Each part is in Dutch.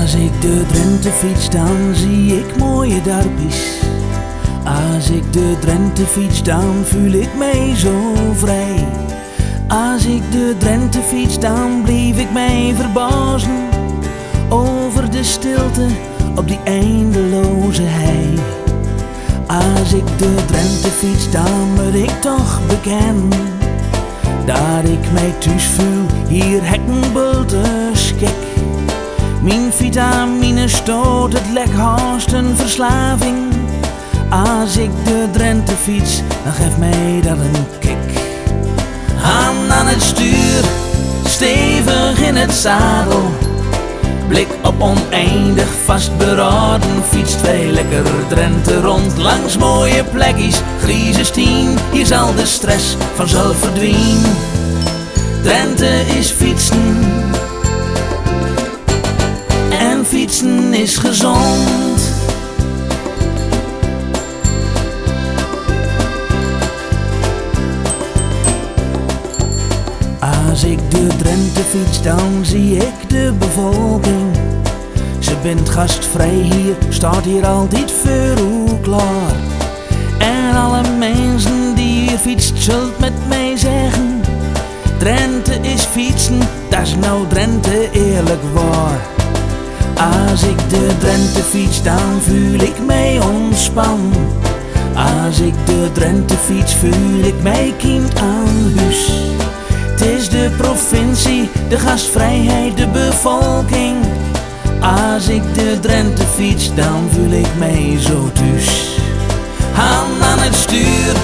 ik de Drenthe fiets, dan zie ik mooie dorpjes. Als ik de Drenthe fiets, dan voel ik mij zo vrij. Als ik de Drenthe fiets, dan blijf ik mij verbazen over de stilte op die eindeloze hei. Als ik de Drenthe fiets, dan moet ik toch bekennen dat ik mij thuis voel, hier. Mijn vitamine stoot, het lek haast een verslaving. Als ik de Drenthe fiets, dan geeft mij dat een kick. Hand aan het stuur, stevig in het zadel. Blik op oneindig vastberaden, fiets twee lekker Drenthe rond. Langs mooie plekjes, grieze stien, hier zal de stress vanzelf verdwijnen. Drenthe is fietsen en fietsen is gezond. Als ik de Drenthe fiets, dan zie ik de bevolking. Ze bent gastvrij hier, staat hier altijd voor klaar. En alle mensen die hier fietst, zult met mij zeggen: Drenthe is fietsen, dat is nou Drenthe eerlijk waar. Als ik de Drenthe fiets, dan voel ik mij ontspan. Als ik de Drenthe fiets, voel ik mij kind aan huis. Het is de provincie, de gastvrijheid, de bevolking. Als ik de Drenthe fiets, dan voel ik mij zo thuis. Hand aan het stuur,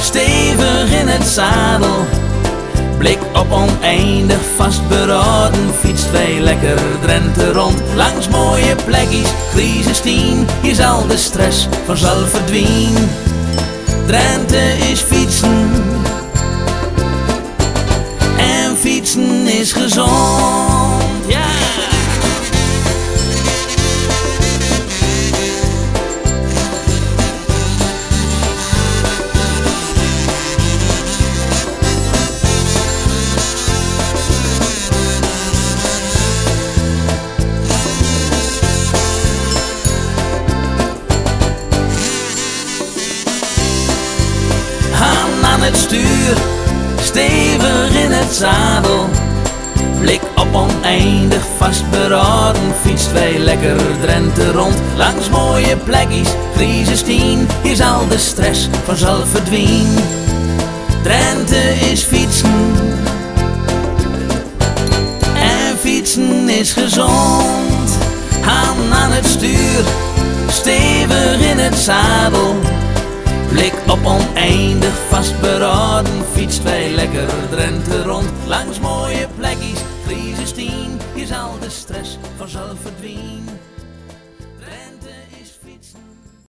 stevig in het zadel. Blik op oneindig Langs mooie plekjes, grieze stien, hier zal de stress vanzelf verdwijnen. Drenthe is fietsen, en fietsen is gezond. Het stuur, stevig in het zadel. Blik op oneindig vastberaden, fiets twee lekker Drenthe rond. Langs mooie plekjes, grieze stien, hier zal de stress vanzelf verdwijnen. Drenthe is fietsen, en fietsen is gezond. Hand aan het stuur, stevig in het zadel. Blik op oneindig vastberaden, fiets twee lekker Drenthe rond. Langs mooie plekjes, grieze stien, hier zal de stress vanzelf verdwijnen. Drenthe is fietsen.